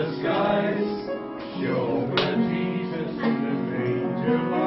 the skies. Show when Jesus in the manger.